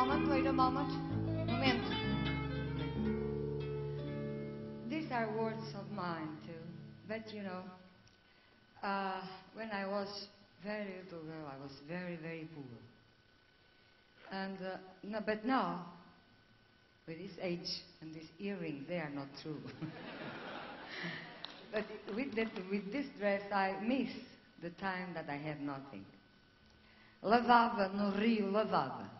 a moment. These are words of mine too. But you know, uh, when I was very little girl, I was very, very poor. And uh, no, but now, with this age and these earrings, they are not true. but with, with this dress, I miss the time that I had nothing. Lavava no rio, lavava.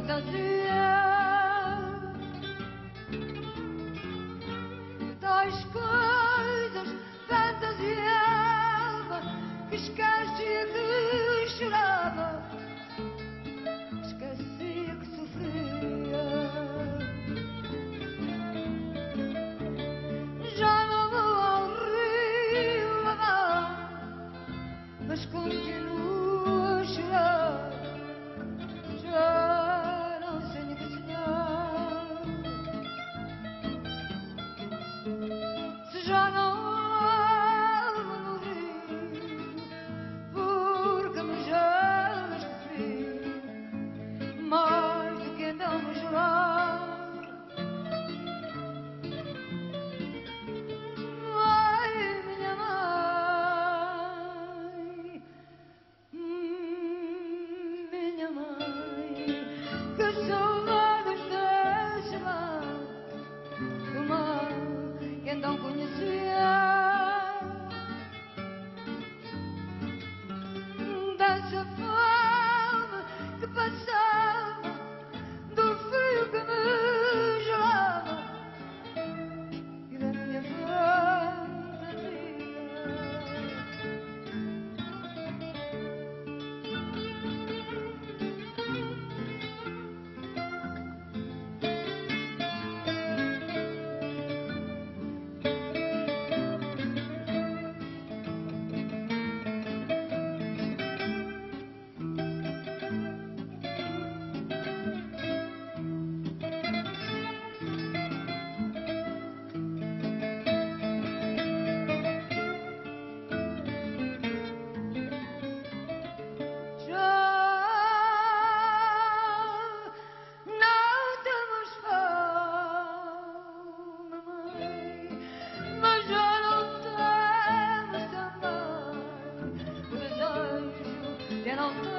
fantasia. tais Se desejo